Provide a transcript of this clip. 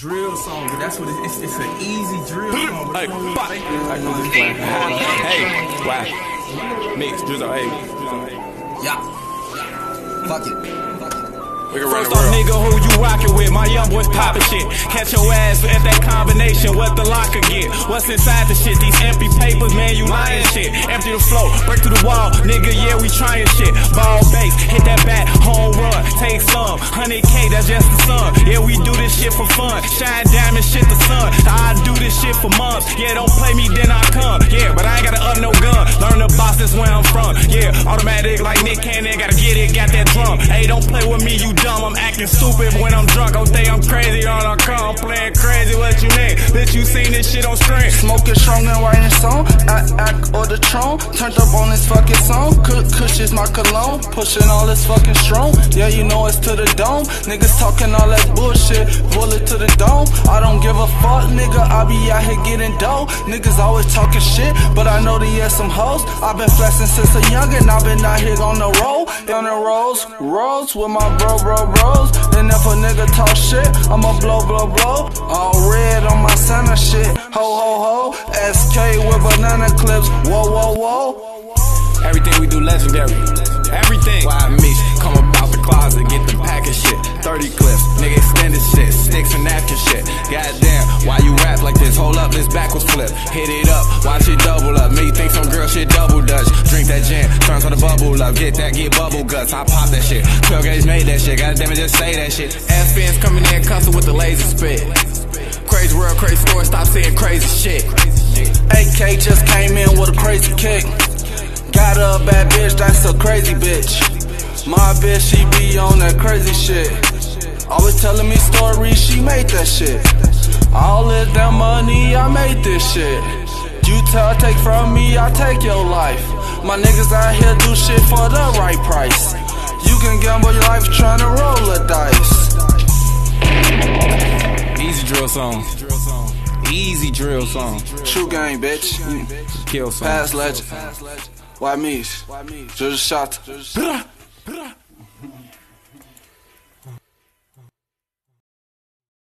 Drill song, but that's what it is. It's, it's an easy drill song. Hey, fuck. Hey, wow. Mix, drizzle, hey. Yeah. Fuck it. We can run First off, nigga, who you rockin' with? My young boys poppin' shit. Catch your ass at that combination. What the locker get? What's inside the shit? These empty papers, man, you lying shit. Empty the flow, break through the wall, nigga. Yeah, we tryin' shit. Ball base, hit that bat, home run, take some. 100k, that's just the sun. Yeah, we do this shit for fun. Shine diamond shit, the sun. I do this shit for months. Yeah, don't play me, then I come. Yeah, but I ain't gotta up no gun. Learn the boss, that's where I'm from. Yeah, automatic like Nick Cannon, gotta get it, got that drum. Hey, don't play with me, you dumb. I'm acting stupid when I'm drunk. Bitch, you seen this shit on stream. Smoking strong and writing song. I act or the tron. Turned up on this fucking song. Cook, kush is my cologne. Pushing all this fucking strong. Yeah, you know it's to the dome. Niggas talking all that bullshit. Bullet to the dome. I don't give a fuck, nigga. I be out here getting dough. Niggas always talking shit, but I know they yeah some hoes. i been flexing since a youngin'. i been out here on the road. On the rolls, rolls with my bro, bro, bros. And if a nigga talk shit, I'ma blow, blow, blow. All red on my Santa shit. Ho, ho, ho. SK with banana clips. Whoa, whoa, whoa. Everything we do legendary. Everything. Why Meech? Come about the closet, get the package shit. 30 clips, nigga extended shit. Sticks and napkin shit. Goddamn, why you rap like this? Hold up, this backwards flip. Hit it up, watch it double up. Me think some girl shit double dutch. Drink that gin, turns on the bubble up. Get that, get bubble guts. I pop that shit. 12 gauge made that shit. Goddamn it, just say that shit. F fans coming in, custom with the laser spit. Crazy world, crazy story, stop saying crazy shit. AK just came in with a crazy kick. Got a bad bitch, that's a crazy bitch. My bitch, she be on that crazy shit. Always telling me stories, she made that shit. All of that money, I made this shit. You tell, take from me, I take your life. My niggas out here do shit for the right price. You can gamble your life trying to roll the dice. Easy drill song. Easy drill song. True game, bitch. Kill song. Past legend. Why me? Just shot.